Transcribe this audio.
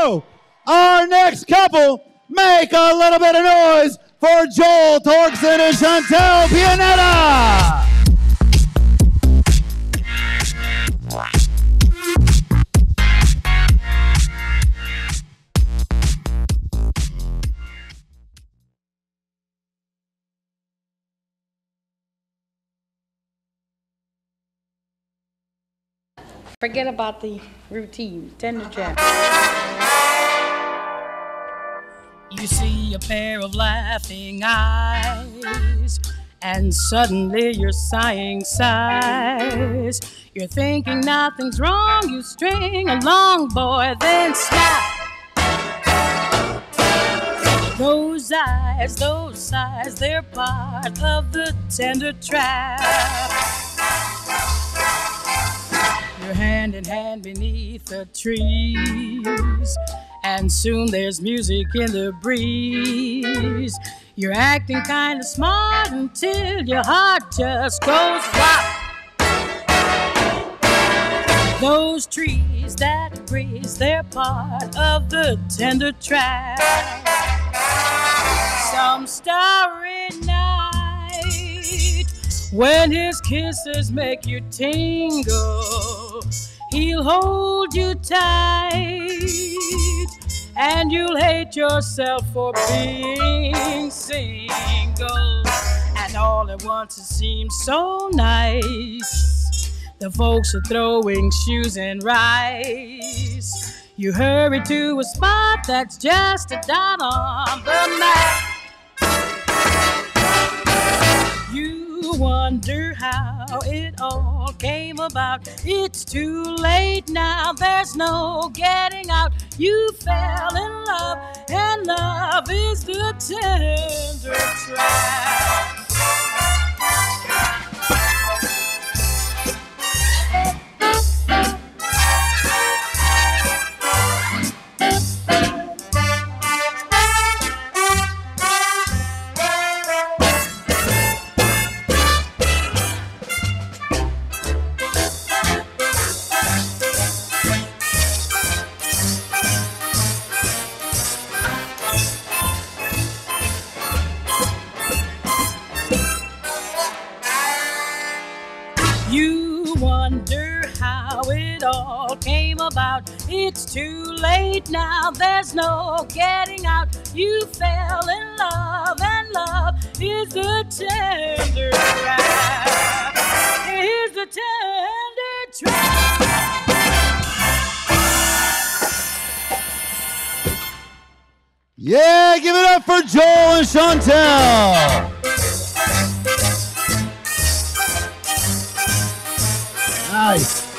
Our next couple, make a little bit of noise for Joel Torgeson and Chantelle Pianetta. Forget about the routine. Tender jam. You see a pair of laughing eyes, and suddenly you're sighing sighs. You're thinking nothing's wrong, you string along, boy, then snap. Those eyes, those eyes, they're part of the tender trap. Hand in hand beneath the trees, and soon there's music in the breeze. You're acting kinda smart until your heart just goes wop. Those trees that breeze, they're part of the tender track. Some starry night when his kisses make you tingle, he'll hold you tight, and you'll hate yourself for being single. And all at once it seems so nice. The folks are throwing shoes and rice. You hurry to a spot that's just a dot on the map. You wonder how it all came about. It's too late now, there's no getting out. You fell in love, and love is the tender trap. You wonder how it all came about. It's too late now, there's no getting out. You fell in love, and love is a tender trap. Is the tender trap. Yeah, give it up for Joel and Chantelle. Nice.